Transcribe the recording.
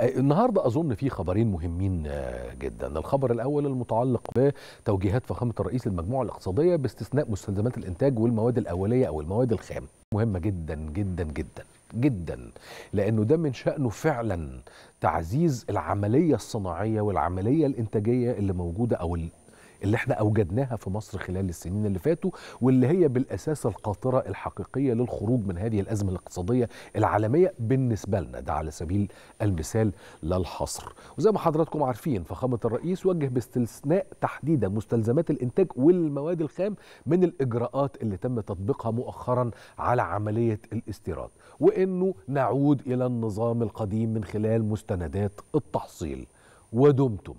النهارده أظن في خبرين مهمين آه، جدا. الخبر الأول المتعلق بتوجيهات فخامة الرئيس للمجموعة الاقتصادية باستثناء مستلزمات الإنتاج والمواد الأولية أو المواد الخام. مهمة جدا جدا جدا جدا لأنه ده من شأنه فعلا تعزيز العملية الصناعية والعملية الإنتاجية اللي موجودة أو اللي إحنا أوجدناها في مصر خلال السنين اللي فاتوا واللي هي بالأساس القاطرة الحقيقية للخروج من هذه الأزمة الاقتصادية العالمية بالنسبة لنا. ده على سبيل المثال لا الحصر وزي ما حضراتكم عارفين فخامة الرئيس وجه باستثناء تحديدا مستلزمات الإنتاج والمواد الخام من الإجراءات اللي تم تطبيقها مؤخرا على عملية الاستيراد. وإنه نعود إلى النظام القديم من خلال مستندات التحصيل. ودمتم.